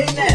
Amen.